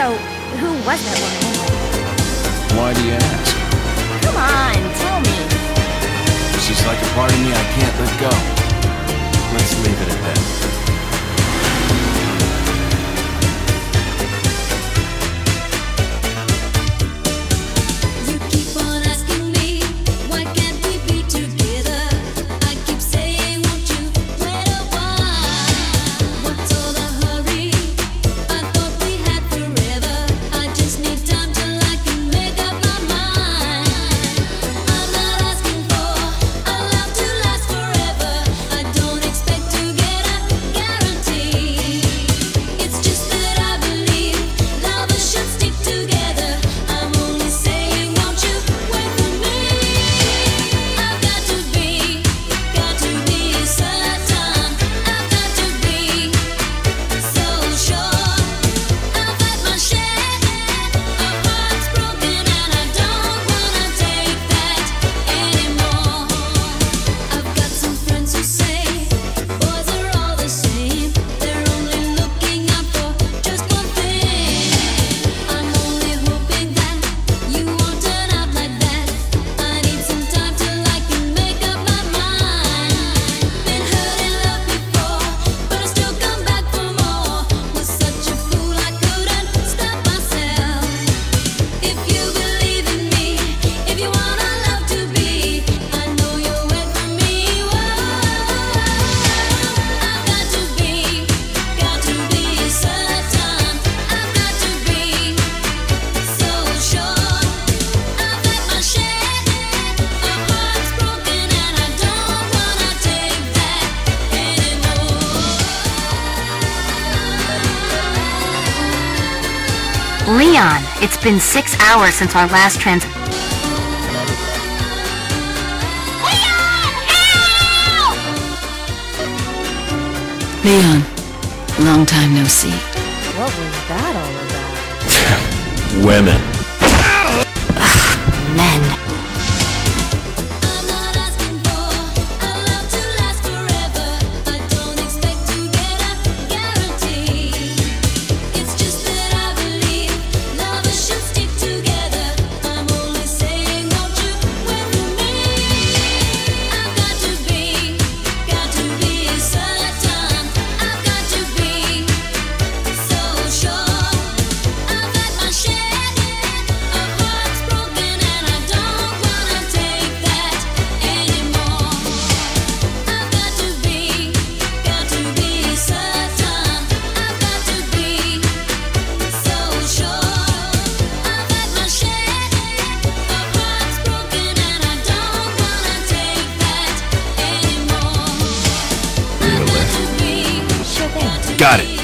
So, who was that woman? Why do you ask? Come on, tell me. She's like a part of me I can't let go. Let's leave it at that. Leon, it's been six hours since our last trans... Leon, long time no see. What was that all about? Women. Men. Got it.